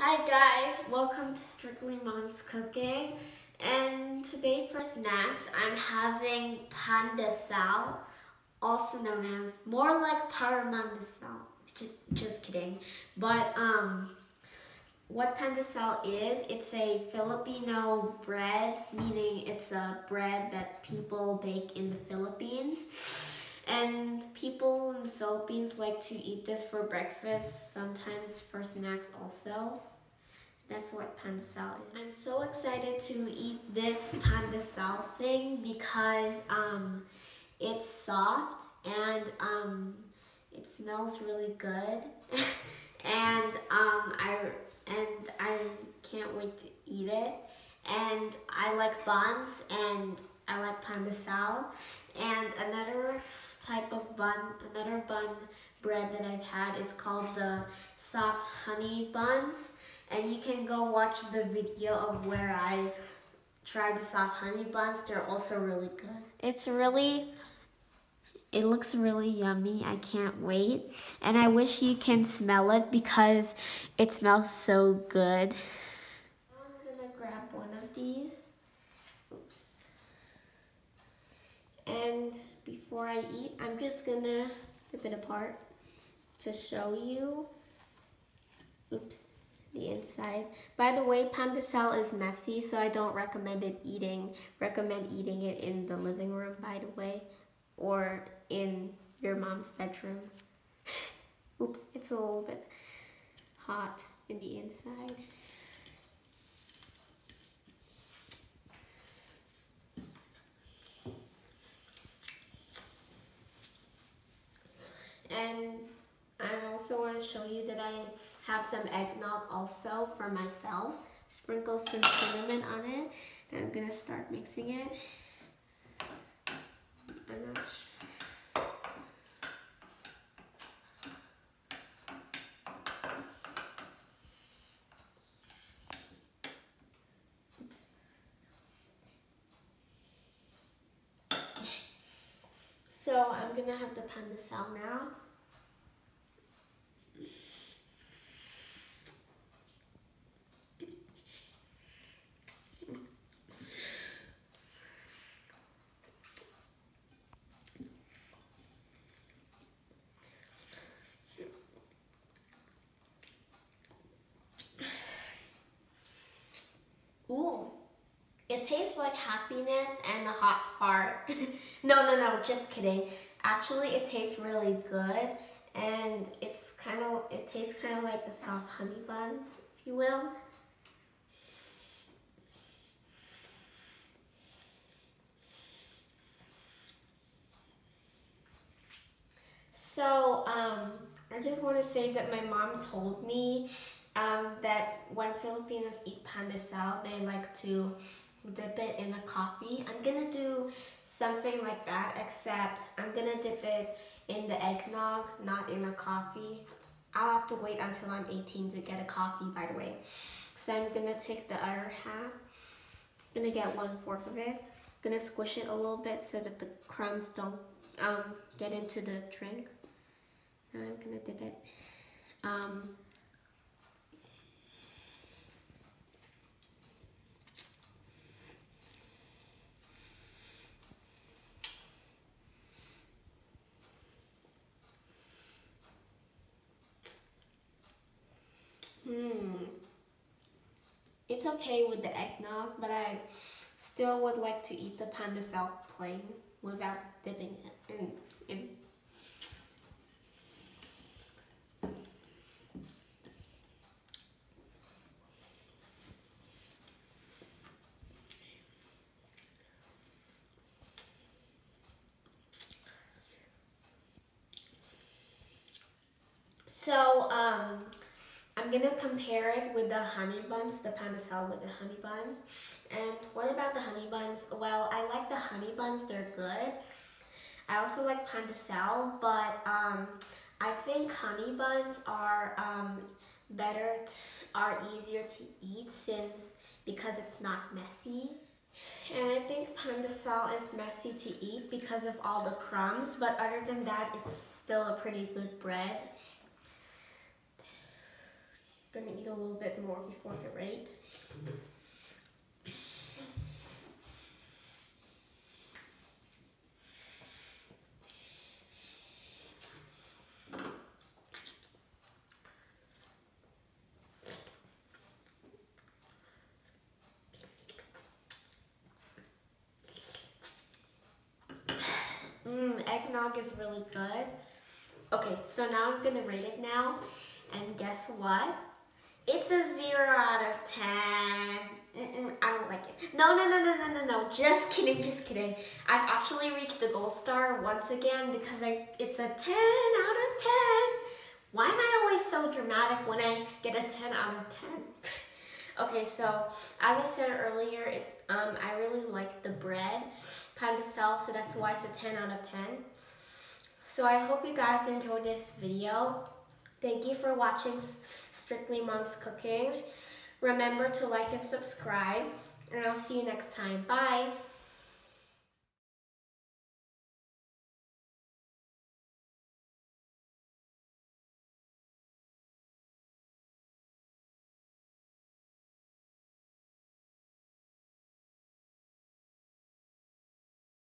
Hi guys, welcome to Strictly Mom's Cooking. And today for snacks, I'm having pan de sal, also known as more like parman de sal. Just, just kidding. But um, what pan de sal is, it's a Filipino bread, meaning it's a bread that people bake in the Philippines. And people in the Philippines like to eat this for breakfast, sometimes for snacks also. That's what pandesal is. I'm so excited to eat this pandesal thing because um, it's soft and um, it smells really good. and um, I and I can't wait to eat it. And I like buns and I like pandesal. And another type of bun, another bun bread that I've had is called the soft honey buns. And you can go watch the video of where I tried the soft honey buns. They're also really good. It's really, it looks really yummy. I can't wait. And I wish you can smell it because it smells so good. I'm gonna grab one of these. Oops. And before I eat, I'm just gonna rip it apart to show you. Oops, the inside. By the way, pan de is messy, so I don't recommend it eating. Recommend eating it in the living room, by the way, or in your mom's bedroom. Oops, it's a little bit hot in the inside. And I also want to show you that I have some eggnog also for myself. Sprinkle some cinnamon on it. I'm to start mixing it. I'm not sure. So I'm gonna have to pan de sal now. Ooh, it tastes like happiness and a hot fart. no, no, no, just kidding. Actually, it tastes really good and it's kind of, it tastes kind of like the soft honey buns, if you will. So, um, I just want to say that my mom told me um, that when Filipinos eat pandesal, they like to dip it in a coffee. I'm gonna do something like that, except I'm gonna dip it in the eggnog, not in a coffee. I'll have to wait until I'm 18 to get a coffee, by the way. So I'm gonna take the other half. I'm gonna get one fourth of it. I'm gonna squish it a little bit so that the crumbs don't um, get into the drink. Now I'm gonna dip it. Um, Hmm. It's okay with the eggnog, but I still would like to eat the pandesal plain without dipping it in. in. So, um, I'm gonna compare it with the honey buns, the pandesal with the honey buns. And what about the honey buns? Well, I like the honey buns, they're good. I also like pandesal, but um, I think honey buns are um, better, are easier to eat since, because it's not messy. And I think pandesal is messy to eat because of all the crumbs, but other than that, it's still a pretty good bread. Gonna eat a little bit more before I rate. Mmm, eggnog is really good. Okay, so now I'm gonna rate it now. And guess what? It's a zero out of 10. Mm -mm, I don't like it. No, no, no, no, no, no, no. Just kidding, just kidding. I've actually reached the gold star once again because I, it's a 10 out of 10. Why am I always so dramatic when I get a 10 out of 10? okay, so as I said earlier, it, um, I really like the bread pan de sal, so that's why it's a 10 out of 10. So I hope you guys enjoyed this video. Thank you for watching Strictly Mom's Cooking. Remember to like and subscribe, and I'll see you next time. Bye!